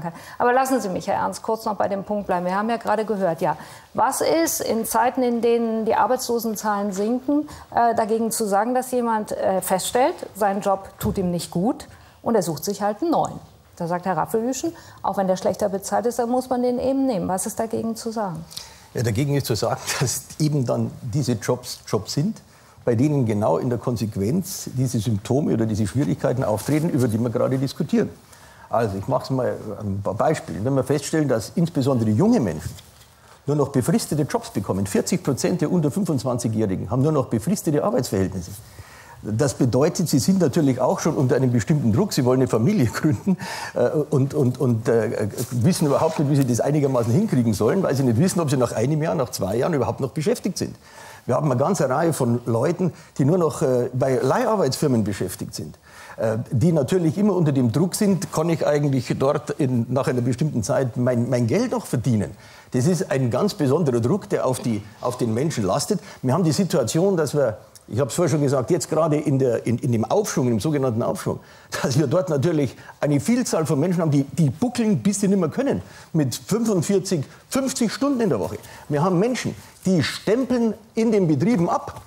kann. Aber lassen Sie mich, Herr Ernst, kurz noch bei dem Punkt bleiben. Wir haben ja gerade gehört, ja, was ist in Zeiten, in denen die Arbeitslosenzahlen sinken, äh, dagegen zu sagen, dass jemand äh, feststellt, sein Job tut ihm nicht gut und er sucht sich halt einen neuen. Da sagt Herr Raffelüschen, auch wenn der schlechter bezahlt ist, dann muss man den eben nehmen. Was ist dagegen zu sagen? Ja, dagegen ist zu sagen, dass eben dann diese Jobs Jobs sind, bei denen genau in der Konsequenz diese Symptome oder diese Schwierigkeiten auftreten, über die wir gerade diskutieren. Also ich mache es mal ein paar Beispiele. Wenn wir feststellen, dass insbesondere junge Menschen nur noch befristete Jobs bekommen, 40 Prozent der unter 25-Jährigen haben nur noch befristete Arbeitsverhältnisse. Das bedeutet, sie sind natürlich auch schon unter einem bestimmten Druck. Sie wollen eine Familie gründen äh, und, und, und äh, wissen überhaupt nicht, wie sie das einigermaßen hinkriegen sollen, weil sie nicht wissen, ob sie nach einem Jahr, nach zwei Jahren überhaupt noch beschäftigt sind. Wir haben eine ganze Reihe von Leuten, die nur noch äh, bei Leiharbeitsfirmen beschäftigt sind. Äh, die natürlich immer unter dem Druck sind, kann ich eigentlich dort in, nach einer bestimmten Zeit mein, mein Geld noch verdienen. Das ist ein ganz besonderer Druck, der auf, die, auf den Menschen lastet. Wir haben die Situation, dass wir ich habe es vorher schon gesagt, jetzt gerade in, der, in, in dem Aufschwung, im sogenannten Aufschwung, dass wir dort natürlich eine Vielzahl von Menschen haben, die, die buckeln, bis sie nicht mehr können. Mit 45, 50 Stunden in der Woche. Wir haben Menschen, die stempeln in den Betrieben ab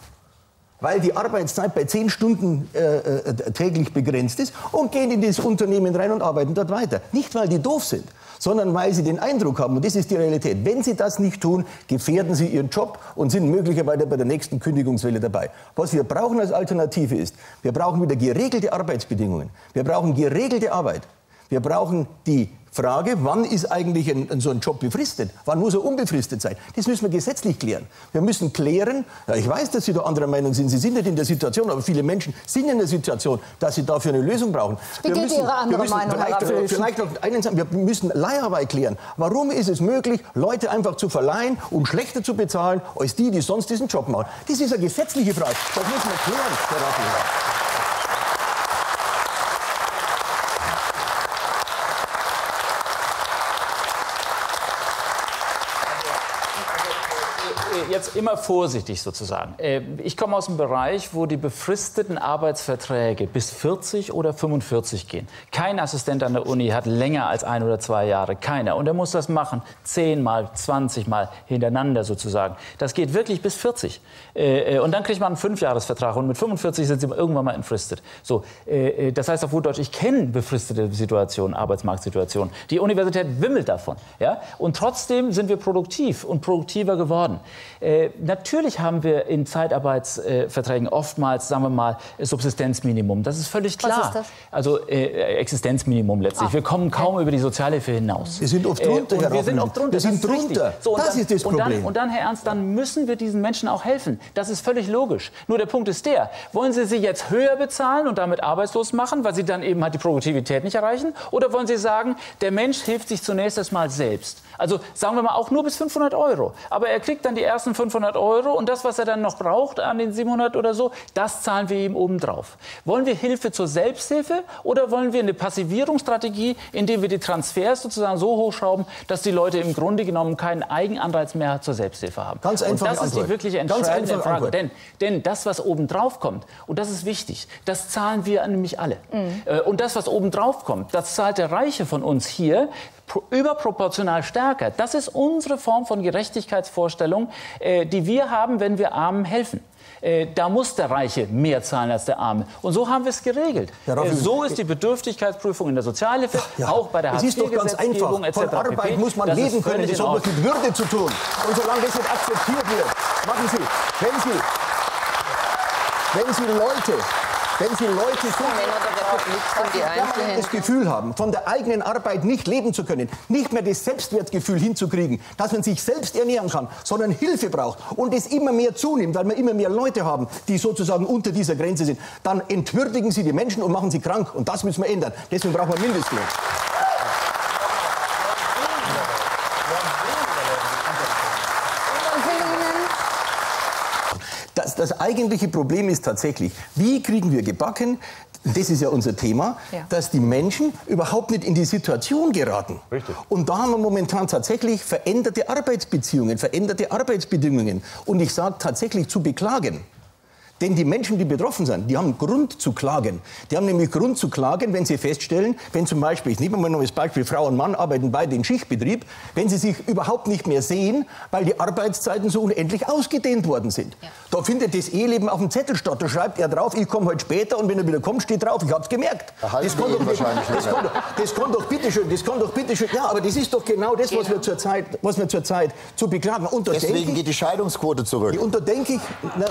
weil die Arbeitszeit bei zehn Stunden äh, äh, täglich begrenzt ist und gehen in das Unternehmen rein und arbeiten dort weiter. Nicht, weil die doof sind, sondern weil sie den Eindruck haben, und das ist die Realität, wenn sie das nicht tun, gefährden sie ihren Job und sind möglicherweise bei der nächsten Kündigungswelle dabei. Was wir brauchen als Alternative ist, wir brauchen wieder geregelte Arbeitsbedingungen. Wir brauchen geregelte Arbeit. Wir brauchen die Frage, wann ist eigentlich ein, ein, so ein Job befristet? Wann muss er unbefristet sein? Das müssen wir gesetzlich klären. Wir müssen klären, ja, ich weiß, dass Sie da anderer Meinung sind, Sie sind nicht in der Situation, aber viele Menschen sind in der Situation, dass sie dafür eine Lösung brauchen. Wie wir müssen, Ihre andere müssen Meinung, vielleicht, vielleicht noch einen sagen, wir müssen Leiharbeit klären. Warum ist es möglich, Leute einfach zu verleihen und schlechter zu bezahlen, als die, die sonst diesen Job machen? Das ist eine gesetzliche Frage. Das müssen wir klären, Herr Rappeler. Jetzt immer vorsichtig sozusagen. Äh, ich komme aus einem Bereich, wo die befristeten Arbeitsverträge bis 40 oder 45 gehen. Kein Assistent an der Uni hat länger als ein oder zwei Jahre. Keiner. Und er muss das machen, zehnmal, 20 Mal hintereinander sozusagen. Das geht wirklich bis 40. Äh, äh, und dann kriegt man einen Fünfjahresvertrag und mit 45 sind sie irgendwann mal entfristet. So, das heißt auf gut Deutsch, ich kenne befristete Situationen, Arbeitsmarktsituationen. Die Universität wimmelt davon. Und trotzdem sind wir produktiv und produktiver geworden. Äh, natürlich haben wir in Zeitarbeitsverträgen oftmals, sagen wir mal, Subsistenzminimum. Das ist völlig klar. Was ist das? Also äh, Existenzminimum letztlich. Ah. Wir kommen kaum okay. über die Sozialhilfe hinaus. Wir sind oft äh, drunter, äh, Wir sind oft drunter. Wir sind das drunter. So, das dann, ist das Problem. Und dann, und dann, Herr Ernst, dann müssen wir diesen Menschen auch helfen. Das ist völlig logisch. Nur der Punkt ist der, wollen Sie sie jetzt höher bezahlen und damit arbeitslos machen, weil sie dann eben halt die Produktivität nicht erreichen? Oder wollen Sie sagen, der Mensch hilft sich zunächst erstmal selbst? Also sagen wir mal auch nur bis 500 Euro. Aber er kriegt dann die ersten 500 Euro und das, was er dann noch braucht an den 700 oder so, das zahlen wir ihm obendrauf. Wollen wir Hilfe zur Selbsthilfe oder wollen wir eine Passivierungsstrategie, indem wir die Transfers sozusagen so hochschrauben, dass die Leute im Grunde genommen keinen Eigenanreiz mehr zur Selbsthilfe haben? Ganz einfach. Und das ist die wirkliche entscheidende Frage. Denn, denn das, was obendrauf kommt, und das ist wichtig, das zahlen wir nämlich alle. Mhm. Äh, und das, was obendrauf kommt, das zahlt der Reiche von uns hier überproportional stärker. Das ist unsere Form von Gerechtigkeitsvorstellung, äh, die wir haben, wenn wir Armen helfen. Äh, da muss der Reiche mehr zahlen als der Arme. Und so haben wir es geregelt. Ja, äh, so ist die Bedürftigkeitsprüfung in der Sozialhilfe, ja, auch bei der Hartz-IV-Gesetzgebung etc. Von Arbeit pp. muss man das leben können. Das hat was mit Würde zu tun. Und solange das nicht akzeptiert wird, machen Sie, wenn Sie, wenn Sie Leute wenn Sie Leute das Gefühl haben, von der eigenen Arbeit nicht leben zu können, nicht mehr das Selbstwertgefühl hinzukriegen, dass man sich selbst ernähren kann, sondern Hilfe braucht und es immer mehr zunimmt, weil wir immer mehr Leute haben, die sozusagen unter dieser Grenze sind, dann entwürdigen Sie die Menschen und machen sie krank. Und das müssen wir ändern. Deswegen brauchen wir Mindestlohn. das eigentliche Problem ist tatsächlich, wie kriegen wir gebacken, das ist ja unser Thema, ja. dass die Menschen überhaupt nicht in die Situation geraten. Richtig. Und da haben wir momentan tatsächlich veränderte Arbeitsbeziehungen, veränderte Arbeitsbedingungen. Und ich sage tatsächlich zu beklagen. Denn die Menschen, die betroffen sind, die haben Grund zu klagen. Die haben nämlich Grund zu klagen, wenn sie feststellen, wenn zum Beispiel, ich nehme mal noch das Beispiel, Frau und Mann arbeiten beide in Schichtbetrieb, wenn sie sich überhaupt nicht mehr sehen, weil die Arbeitszeiten so unendlich ausgedehnt worden sind. Ja. Da findet das Eheleben auf dem Zettel statt. Da schreibt er drauf, ich komme heute später und wenn er wieder kommt, steht drauf, ich hab's gemerkt. Das kann, doch, das, kann doch, das kann doch bitte schön, das kann doch bitte schön, ja, aber das ist doch genau das, was wir zurzeit, was wir zurzeit zu beklagen haben. Deswegen geht die Scheidungsquote zurück. Und da denke ich, na,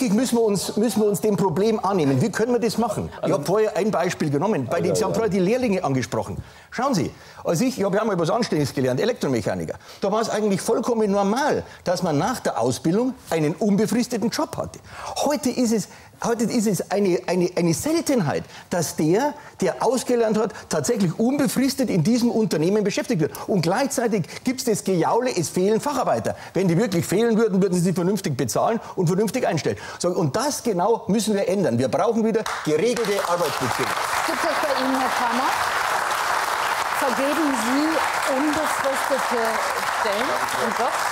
ich, müssen wir uns, müssen wir uns dem Problem annehmen. Wie können wir das machen? Ich habe vorher ein Beispiel genommen. Bei den, Sie haben vorher die Lehrlinge angesprochen. Schauen Sie, als ich, ich habe ja mal was Anständiges gelernt, Elektromechaniker. Da war es eigentlich vollkommen normal, dass man nach der Ausbildung einen unbefristeten Job hatte. Heute ist es Heute ist es eine, eine, eine Seltenheit, dass der, der ausgelernt hat, tatsächlich unbefristet in diesem Unternehmen beschäftigt wird. Und gleichzeitig gibt es das Gejaule, es fehlen Facharbeiter. Wenn die wirklich fehlen würden, würden sie sie vernünftig bezahlen und vernünftig einstellen. So, und das genau müssen wir ändern. Wir brauchen wieder geregelte Arbeitsbeziehungen. Gibt es bei Ihnen, Herr Kramer? Vergeben Sie unbefristete Stellen und Jobs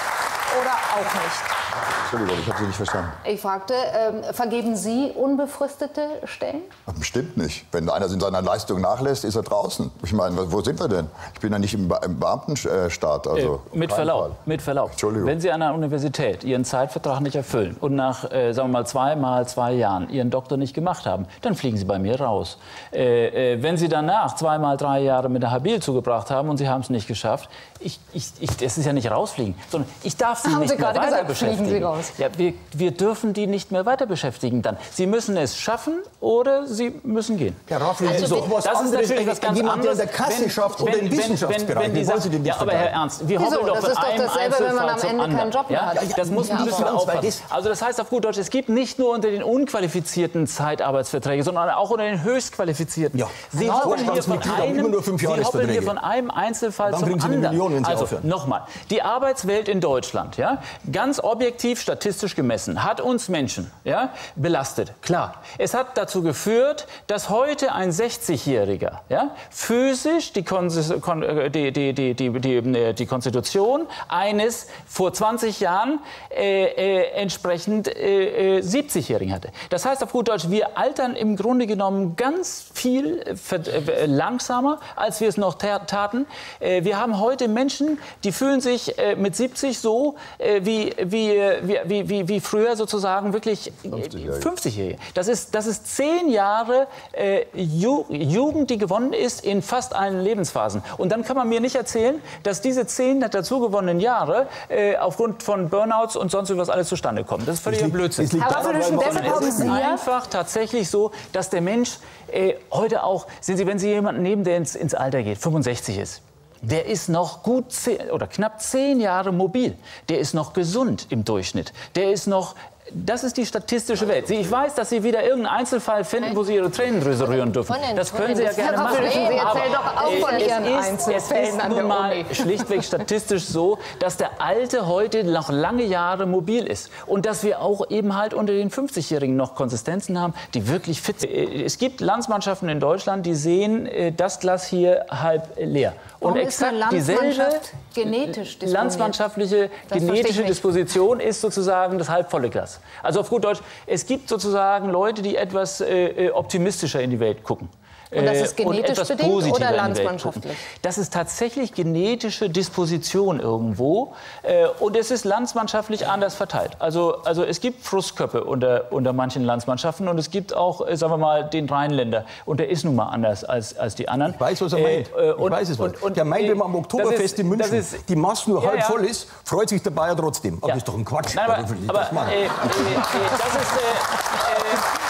oder auch nicht? Entschuldigung, ich habe Sie nicht verstanden. Ich fragte, ähm, vergeben Sie unbefristete Stellen? Bestimmt nicht. Wenn einer in seiner Leistung nachlässt, ist er draußen. Ich meine, wo sind wir denn? Ich bin ja nicht im, Be im Beamtenstaat. Also äh, mit Verlaub, mit Verlaub. Entschuldigung. Wenn Sie an einer Universität Ihren Zeitvertrag nicht erfüllen und nach, äh, sagen wir mal, zweimal zwei Jahren Ihren Doktor nicht gemacht haben, dann fliegen Sie bei mir raus. Äh, äh wenn Sie danach zweimal drei Jahre mit der Habil zugebracht haben und Sie haben es nicht geschafft, ich, ich, ich, das ist ja nicht rausfliegen, sondern ich darf Sie haben nicht Sie mehr weiter beschäftigen Sie raus. Ja, wir, wir dürfen die nicht mehr weiter beschäftigen dann. Sie müssen es schaffen oder Sie müssen gehen. Ja, Raffel, also, so, was das ist natürlich was ganz jemand, anderes. der in der Kasse wenn, schafft oder im Wissenschaftsbereich. Wenn, wenn, wenn Sie den ja, aber Herr Ernst, wir hoffen doch von einem dasselbe, wenn man am Ende keinen Job mehr hat. Ja, das muss man ja, aufpassen. Also das heißt auf gut Deutsch, es gibt nicht nur unter den unqualifizierten Zeitarbeitsverträge, sondern auch unter den höchstqualifizierten. Ja. Sie hoppeln hier von einem, Sie hoppeln hier von einem Einzelfall zum anderen. Also nochmal, die Arbeitswelt in Deutschland, ja, ganz objektiv statistisch gemessen, hat uns Menschen ja, belastet. Klar. Es hat dazu geführt, dass heute ein 60-Jähriger ja, physisch die, äh, die, die, die, die, äh, die, Konstitution eines vor 20 Jahren äh, äh, entsprechend äh, 70-Jährigen hatte. Das heißt auf gut Deutsch, wir altern im Grunde genommen ganz viel äh, langsamer, als wir es noch taten. wir haben heute Menschen, die fühlen sich mit 70 so, wie, wie, wie, wie, wie früher sozusagen wirklich 50-Jährige. 50 das, ist, das ist zehn Jahre äh, Ju Jugend, die gewonnen ist in fast allen Lebensphasen. Und dann kann man mir nicht erzählen, dass diese zehn dazu gewonnenen Jahre äh, aufgrund von Burnouts und sonst was alles zustande kommen. Das ist völliger Blödsinn. Es, daran, es ist einfach tatsächlich so, dass der Mensch äh, heute auch, sehen Sie, wenn Sie jemanden nehmen, der ins, ins Alter geht, 65 ist, der ist noch gut zehn, oder knapp zehn Jahre mobil. Der ist noch gesund im Durchschnitt. Der ist noch das ist die statistische Welt. Sie, ich weiß, dass Sie wieder irgendeinen Einzelfall finden, wo Sie Ihre Tränendrüse rühren dürfen. Das können Sie ja gerne machen. Sie erzählen doch auch von Ihren Einzelfällen Es ist nun mal schlichtweg statistisch so, dass der Alte heute noch lange Jahre mobil ist. Und dass wir auch eben halt unter den 50-Jährigen noch Konsistenzen haben, die wirklich fit sind. Äh, es gibt Landsmannschaften in Deutschland, die sehen äh, das Glas hier halb leer. Und Warum exakt dieselbe genetisch landsmannschaftliche genetische Disposition ist sozusagen das halbvolle Glas. Also auf gut Deutsch, es gibt sozusagen Leute, die etwas äh, äh optimistischer in die Welt gucken. Und das ist äh, genetisch bedingt oder landsmannschaftlich? Das ist tatsächlich genetische Disposition irgendwo. Äh, und es ist landsmannschaftlich anders verteilt. Also, also es gibt Frustköpfe unter, unter manchen Landsmannschaften und es gibt auch, sagen wir mal, den Rheinländer. Und der ist nun mal anders als, als die anderen. Ich weiß, was er meint. Äh, und, ich weiß es und, und, Der meint, wenn man am Oktoberfest ist, in München ist, die Masse nur ja, halb voll ist, freut sich der Bayer trotzdem. Aber ja. das ist doch ein Quatsch. Nein, aber, aber, äh, das ist...